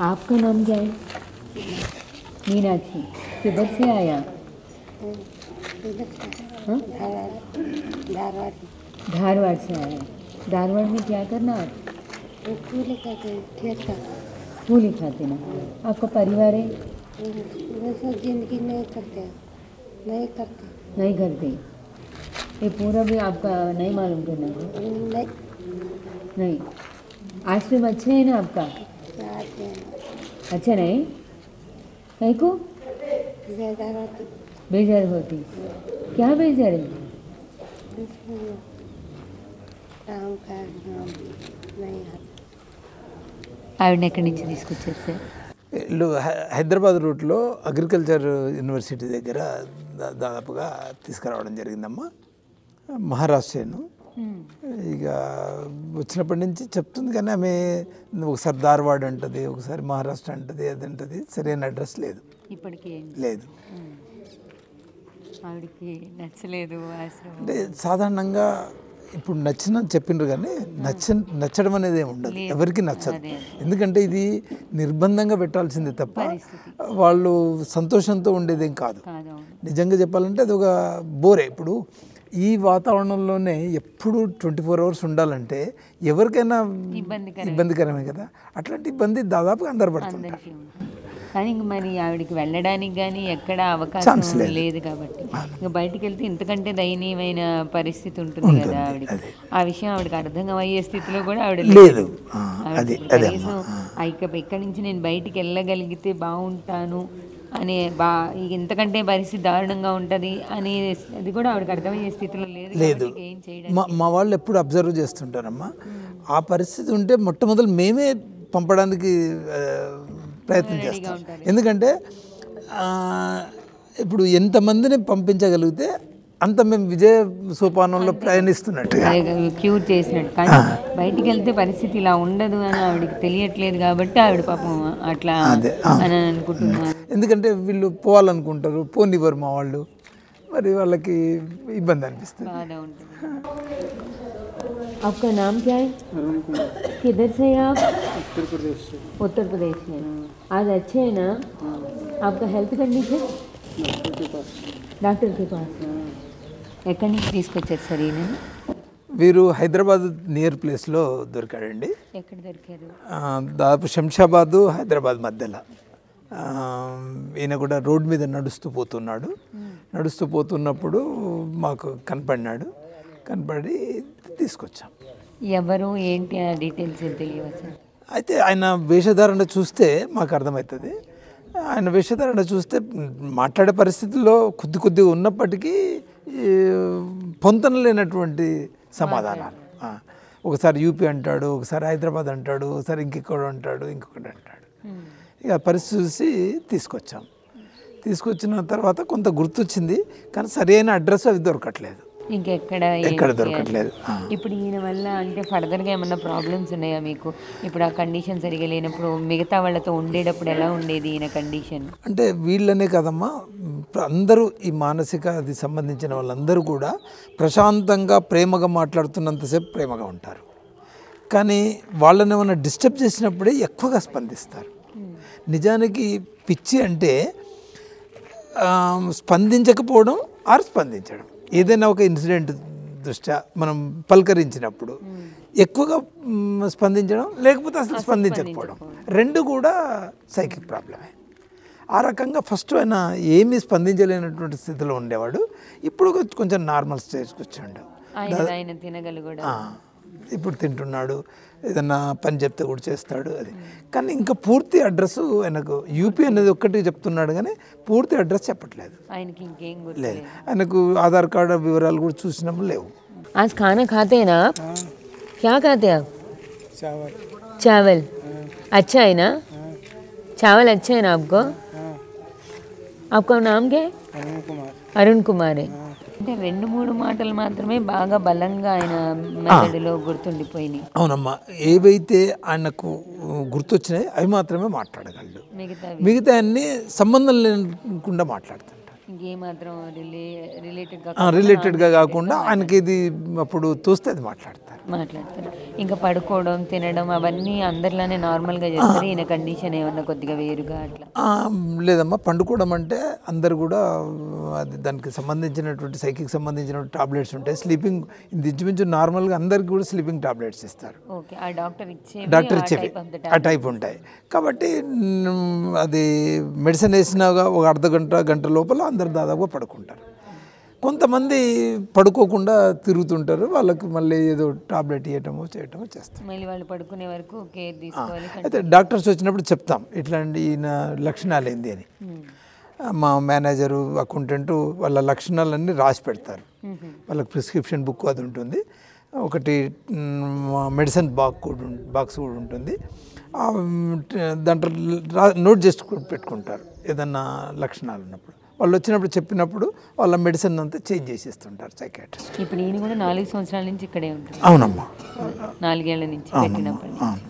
आपका नाम क्या है? मीनाक्षी किधर से आया? हाँ? धारवाड़ धारवाड़ से आया। धारवाड़ में क्या करना आप? फूल हैं खेत का फूल ही खाते ना। आपका परिवार है? ज़िंदगी नहीं करते। नहीं करते नहीं करते ये पूरा भी आपका नहीं मालूम करना है? नहीं। नहीं। आश्रम अच्छे है ना आपका? अच्छा नहीं कहीं को ज्यादा रहते बेजार होती क्या बेजार है इसलिए काम का नाम नहीं आता ఆవిడని ఎక్కడి నుంచి తీసుకొచ్చారు సార్ వీళ్ళు హై- హైదరాబాద్ రూట్లో అగ్రికల్చర్ యూనివర్సిటీ దగ్గర దా- దాదాపుగా తీసుకురావడం జరిగిందమ్మా మహారాష్ట్రను ఇక వచ్చినప్పటి నుంచి చెప్తుంది కానీ ఆమె ఒకసారి ధార్వాడ్ అంటది ఒకసారి మహారాష్ట్ర అంటది అది అంటది. సరైన అడ్రస్ లేదు. ఇప్పటికి లేదు. ఆవిడకి నచ్చలేదు ఆశ్రమం. అంటే సాధారణంగా ఇప్పుడు నచ్చిన చెప్పిండ్రు కానీ నచ్చ నచ్చడం అనేది ఏమి ఉండదు. ఎవరికి నచ్చదు. ఎందుకంటే ఇది నిర్బంధంగా పెట్టాల్సిందే తప్ప వాళ్ళు సంతోషంతో ఉండేదేం కాదు. నిజంగా చెప్పాలంటే అది ఒక బోరే. ఇప్పుడు ఈ వాతావరణంలోనే ఎప్పుడు ట్వంటీ ఫోర్ అవర్స్ ఉండాలంటే ఎవరికైనా ఇబ్బందికరమే. కదా. అట్లాంటి ఇబ్బంది దాదాపుగా అందరు పడుతుంది కానీ ఇంక మరి ఆవిడకి వెళ్ళడానికి కానీ ఎక్కడ అవకాశం లేదు. కాబట్టి ఇంకా బయటికి వెళ్తే ఇంతకంటే దయనీయమైన పరిస్థితి ఉంటుంది కదా ఆవిడకి. ఆ విషయం ఆవిడకి అర్థం అయ్యే స్థితిలో కూడా ఆవిడ లేదు. కనీసం ఆ. ఇక ఇక్కడి నుంచి నేను బయటికి వెళ్ళగలిగితే బాగుంటాను అనే బా ఇంతకంటే పరిస్థితి దారుణంగా ఉంటుంది అనే అది కూడా ఆవిడకి అర్థమయ్యే స్థితిలో లేదు లేదు. మా వాళ్ళు ఎప్పుడు అబ్జర్వ్ చేస్తుంటారమ్మా. ఆ పరిస్థితి ఉంటే మొట్టమొదలు మేమే పంపడానికి ప్రయత్నం చేస్తాం. ఎందుకంటే ఇప్పుడు ఎంతమందిని పంపించగలిగితే అంత మేము విజయ సోపానంలో ప్రయాణిస్తున్నట్టుగా. క్యూర్ చేసినట్టు. కానీ బయటికి వెళ్తే పరిస్థితి ఇలా ఉండదు అని ఆవిడకి తెలియట్లేదు కాబట్టి ఆవిడ పాపం అట్లా. అని అనుకుంటున్నాను ఎందుకంటే వీళ్ళు పోవాలనుకుంటారు పోనివ్వరు మా వాళ్ళు మరి వాళ్ళకి ఇబ్బంది అనిపిస్తుంది బాధ ఉంటుంది आपका नाम क्या है किधर से हैं आप उत्तर प्रदेश से उत्तर प्रदेश से आज अच्छे है ना आपका हेल्थ कंडीशन డాక్టర్ కి పాస్ ఎక్కడి నుంచి తీసుకొచ్చారు సార్ ఈయన వీరు హైదరాబాద్ నియర్ ప్లేస్లో దొరికాడండి ఎక్కడ దొరికారు ఆ, దాదాపు శంషాబాదు హైదరాబాద్ మధ్యలో ఆ, ఈయన కూడా రోడ్ మీద నడుస్తూ పోతున్నాడు. నడుస్తూ పోతున్నప్పుడు మాకు కనపడినాడు. కనపడి తీసుకొచ్చాం. ఎవరు ఏంటి ఆ డీటెయిల్స్ అయితే ఆయన వేషధారణ చూస్తే మాకు అర్థమవుతుంది ఆయన వేషధారణ చూస్తే మాట్లాడే పరిస్థితుల్లో కొద్ది కొద్దిగా ఉన్నప్పటికీ పొంతన లేనటువంటి సమాధానాలు. ఒకసారి యూపీ అంటాడు ఒకసారి హైదరాబాద్ అంటాడు ఒకసారి ఇంకొకడు అంటాడు ఇంకొకటి అంటాడు. ఇక పరిస్థితి చూసి తీసుకొచ్చాం. తీసుకొచ్చిన తర్వాత కొంత గుర్తొచ్చింది కానీ సరైన అడ్రస్ అవి దొరకట్లేదు. ఇంకెక్కడ ఎక్కడ దొరకట్లేదు. ఇప్పుడు ఈయన వల్ల అంటే ఫర్దర్గా ఏమన్నా ప్రాబ్లమ్స్ ఉన్నాయా మీకు? ఇప్పుడు ఆ కండిషన్ సరిగా లేనప్పుడు మిగతా వాళ్ళతో ఉండేటప్పుడు ఎలా ఉండేది ఈయన కండిషన్? అంటే వీళ్ళనే కదమ్మా అందరూ ఈ మానసిక అది సంబంధించిన వాళ్ళందరూ కూడా ప్రశాంతంగా ప్రేమగా మాట్లాడుతున్నంతసేపు ప్రేమగా ఉంటారు. కానీ వాళ్ళని ఏమైనా డిస్టర్బ్ చేసినప్పుడే ఎక్కువగా స్పందిస్తారు. నిజానికి పిచ్చి అంటే స్పందించకపోవడం ఆర్ స్పందించడం. ఏదైనా ఒక ఇన్సిడెంట్ దృష్ట్యా మనం పలకరించినప్పుడు ఎక్కువగా స్పందించడం లేకపోతే అసలు స్పందించకపోవడం. రెండు కూడా సైకిక్ ప్రాబ్లమే. ఆ రకంగా ఫస్ట్ ఆయన ఏమీ స్పందించలేనటువంటి స్థితిలో ఉండేవాడు. ఇప్పుడు కొంచెం- నార్మల్ స్టేజ్కి వచ్చాడు. తినగలుగుడు ఇప్పుడు తింటున్నాడు ఏదన్నా పని చెప్తే కూడా చేస్తాడు అది కానీ ఇంకా పూర్తి అడ్రస్ ఆయనకు యూపీ అనేది ఒక్కటి చెప్తున్నాడు కానీ పూర్తి అడ్రస్ చెప్పట్లేదు ఆయనకి ఇంకేం గుర్తు లేదు ఆయనకు ఆధార్ కార్డు వివరాలు కూడా చూసినప్పుడు లేవు आज खाना खाते हैं ना आप क्या खाते हैं आप चावल चावल अच्छा है ना चावल अच्छा है ना आपको आपका नाम क्या है अरुण कुमार అరుణ్ కుమార్ అంటే రెండు మూడు మాటలు మాత్రమే బాగా బలంగా ఆయన మెదడులో గుర్తుండిపోయినాయి. అవునమ్మా ఏవైతే ఆయనకు గుర్తొచ్చినాయి అవి మాత్రమే మాట్లాడగలడు. మిగతా మిగతా అన్ని సంబంధం లేకుండా రిలే రిలేటెడ్గా కాకుండా ఆయనకి ఇది అప్పుడు తోస్తే అది మాట్లాడతారు. మాట్లాడతారు. ఇంకా పడుకోవడం తినడం అవన్నీ అందరిలానే నార్మల్గా చేస్తారు. ఈయన కండిషన్ ఏమన్నా కొద్దిగా వేరుగా అట్లా? లేదమ్మా పండుకోవడం అంటే అందరు కూడా అది దానికి సంబంధించినటువంటి సైకికి సంబంధించినటువంటి టాబ్లెట్స్ ఉంటాయి. స్లీపింగ్ ఇంచుమించు నార్మల్గా అందరికి కూడా స్లీపింగ్ టాబ్లెట్స్ ఇస్తారు. ఓకే ఆ డాక్టర్ ఇచ్చే డాక్టర్ ఇచ్చేవి ఆ టైప్ ఉంటాయి. కాబట్టి అది మెడిసిన్ వేసినాగా ఒక అర్ధ గంట గంట లోపల అందరు దాదాపుగా పడుకుంటారు. కొంతమంది పడుకోకుండా తిరుగుతుంటారు. వాళ్ళకి మళ్ళీ ఏదో టాబ్లెట్ ఇవ్వటమో చేయటమో చేస్తాం మళ్ళీ వాళ్ళు పడుకునే వరకు కేర్ తీసుకోవాలి అయితే డాక్టర్స్ వచ్చినప్పుడు చెప్తాం. ఇట్లాంటి ఈయన లక్షణాలు ఏంది అని. మా మేనేజరు అకౌంటెంట్ వాళ్ళ లక్షణాలన్నీ రాసి పెడతారు. వాళ్ళకి ప్రిస్క్రిప్షన్ బుక్ అది ఉంటుంది. ఒకటి మెడిసిన్ బాక్ కూడా బాక్స్ కూడా ఉంటుంది. దాంట్లో నోట్ చేసి పెట్టుకుంటారు. ఏదన్నా లక్షణాలు ఉన్నప్పుడు. వాళ్ళు వచ్చినప్పుడు చెప్పినప్పుడు వాళ్ళ మెడిసిన్ అంతా చేంజ్ చేసేస్తుంటారు సైకాట్రిస్ట్ ఇప్పుడు ఈయన కూడా నాలుగు సంవత్సరాల నుంచి ఇక్కడే ఉంటుంది అవునమ్మా. నాలుగేళ్ళ నుంచి. అవును.